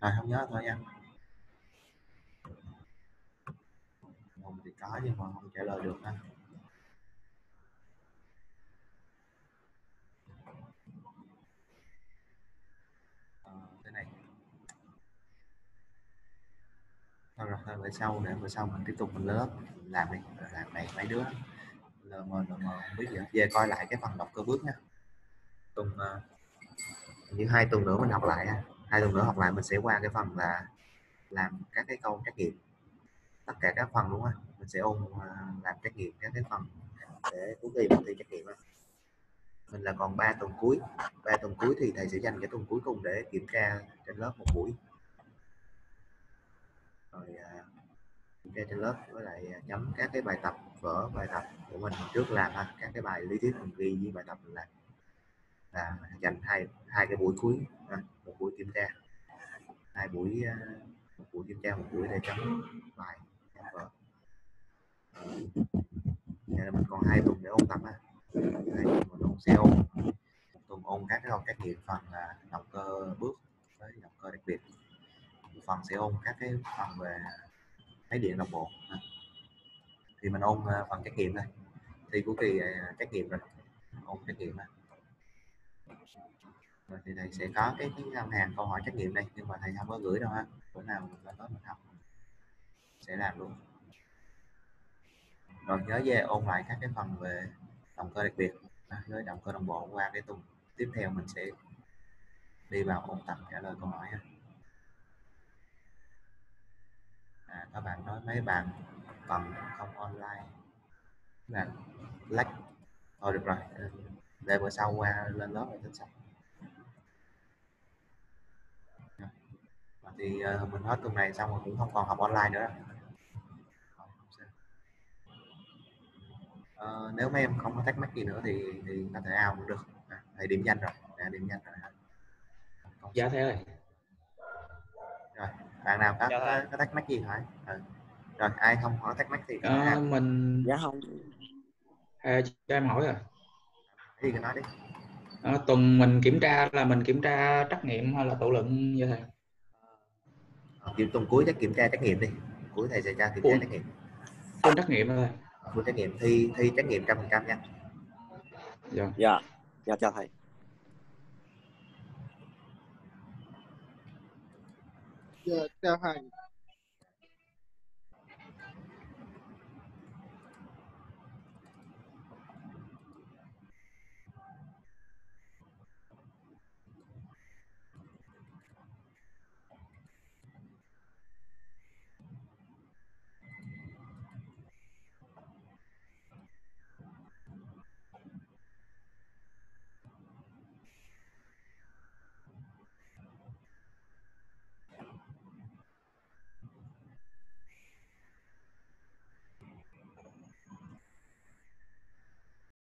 Rồi không nhớ thôi nha không thì có nhưng mà không trả lời được ha. Ờ, cái này. Thôi rồi thôi bữa sau để bữa sau mình tiếp tục mình lớp mình làm đi làm này mấy đứa. Lờ mờ lờ mờ không biết gì về coi lại cái phần đọc cơ bước nha. Tuần uh, như hai tuần nữa mình học lại ha. Hai tuần nữa học lại mình sẽ qua cái phần là làm các cái câu trắc nghiệm tất cả các phần đúng không mình sẽ ôn à, làm trắc nghiệm các cái phần để cuối kỳ mình thi trắc nghiệm á. mình là còn 3 tuần cuối ba tuần cuối thì thầy sẽ dành cái tuần cuối cùng để kiểm tra trên lớp một buổi. Rồi à, kiểm tra trên lớp với lại à, chấm các cái bài tập vở bài tập của mình trước làm ha các cái bài lý thuyết mình ghi với bài tập mình làm. Là dành hai hai cái buổi cuối ha, một buổi kiểm tra. Hai buổi một buổi kiểm tra một buổi để chấm bài. Vậy là mình còn hai tuần để ôn tập á, hai tuần mình ôn xe ôn. Một tuần ôn các cái câu trắc nghiệm phần là động cơ bước với động cơ đặc biệt. Một phần sẽ ôn các cái phần về máy điện đồng bộ. Thì mình ôn à, phần trắc nghiệm này thi cuối kỳ à, trắc nghiệm rồi. Ôn trắc nghiệm này. rồi thì thầy sẽ có cái, cái ngân hàng câu hỏi trách nghiệm đây, nhưng mà thầy không có gửi đâu ha bữa nào mình có đó mình học. Sẽ làm luôn rồi nhớ về ôn lại các cái phần về động cơ đặc biệt với động cơ đồng bộ qua cái tuần tiếp theo mình sẽ đi vào ôn tập trả lời câu hỏi ha. à, các bạn nói mấy bạn còn không online? Là lách. Thôi được rồi để bữa sau qua lên lớp rồi tính sau. Thì ờ, mình hết tuần này xong rồi cũng không còn học online nữa. Rồi, không sao. Ờ, nếu mấy em không có thắc mắc gì nữa thì thì có thể ao cũng được. À, thầy điểm danh rồi. À, điểm danh rồi Không dạ thầy ơi. Rồi bạn nào có, Dạ có, có thắc mắc gì hỏi ừ. rồi ai không có thắc mắc thì Ờ, hỏi mình dạ không. Thầy cho em hỏi à. Gì cứ nói đi. Ờ, tuần mình kiểm tra là mình kiểm tra trắc nghiệm hay là tự luận vậy thầy? Kiểm tuần cuối chắc kiểm tra trắc nghiệm đi. Cuối thầy sẽ cho kiểm tra trắc nghiệm. Full trắc nghiệm thôi full trắc nghiệm thi thi trắc nghiệm trăm phần trăm nha. Dạ. Dạ. Dạ chào thầy. Dạ, chào thầy.